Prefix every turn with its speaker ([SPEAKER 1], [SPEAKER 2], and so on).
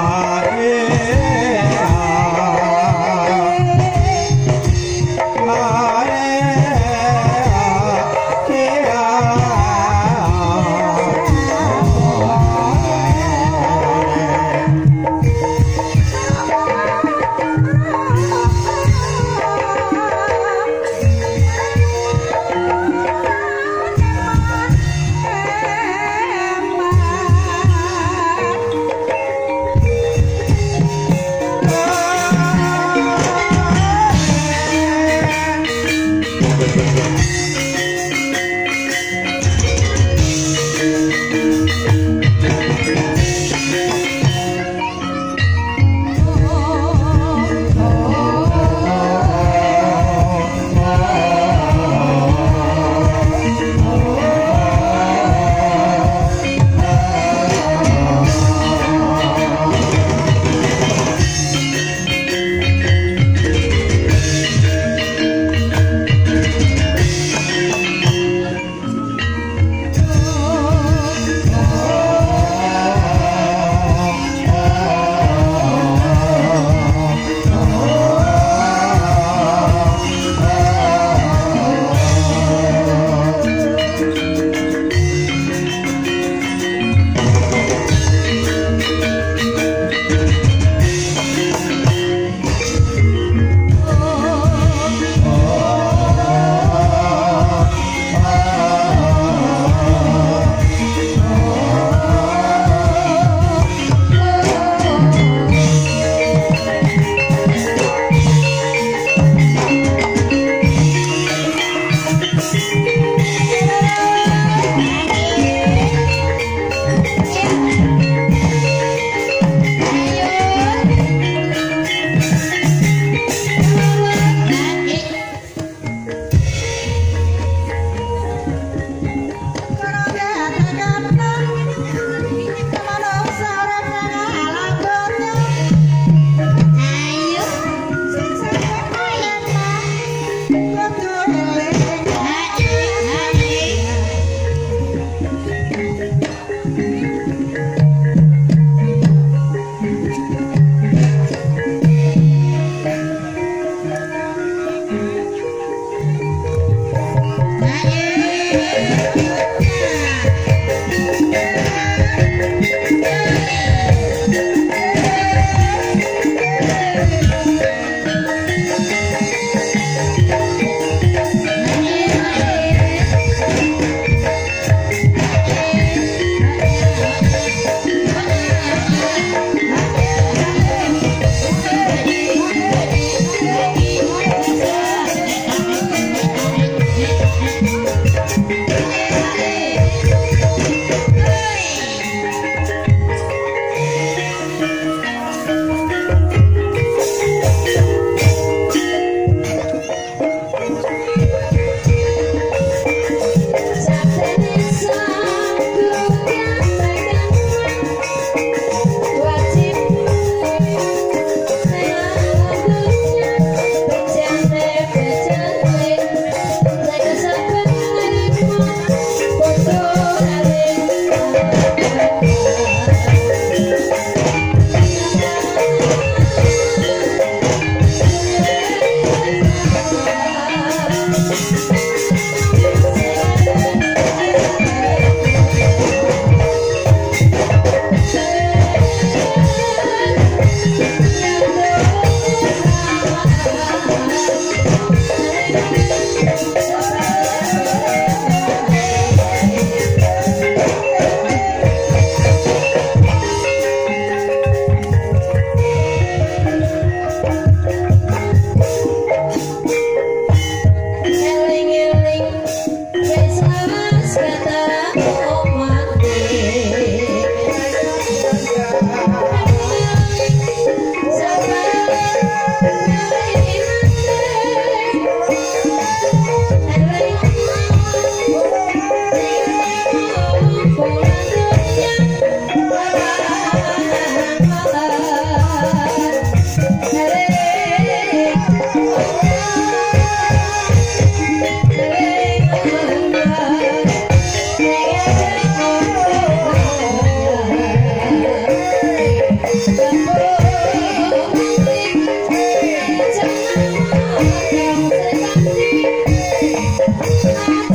[SPEAKER 1] Swaha
[SPEAKER 2] Thank you.